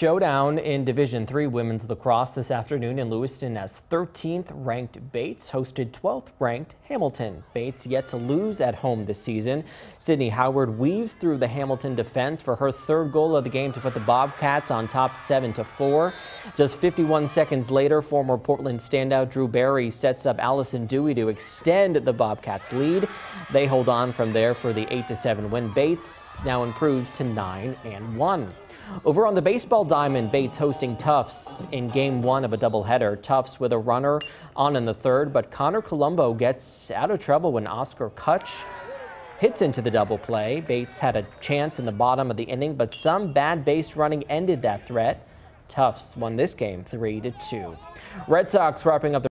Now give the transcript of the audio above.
Showdown in Division Three women's lacrosse this afternoon in Lewiston as 13th ranked Bates hosted 12th ranked Hamilton. Bates yet to lose at home this season. Sydney Howard weaves through the Hamilton defense for her third goal of the game to put the Bobcats on top 7 to 4. Just 51 seconds later, former Portland standout Drew Barry sets up Allison Dewey to extend the Bobcats lead. They hold on from there for the 8 to 7 win. Bates now improves to 9 and 1. Over on the baseball diamond, Bates hosting Tufts in game one of a doubleheader. Tufts with a runner on in the third, but Connor Colombo gets out of trouble when Oscar Kutch hits into the double play. Bates had a chance in the bottom of the inning, but some bad base running ended that threat. Tufts won this game 3 to 2. Red Sox wrapping up the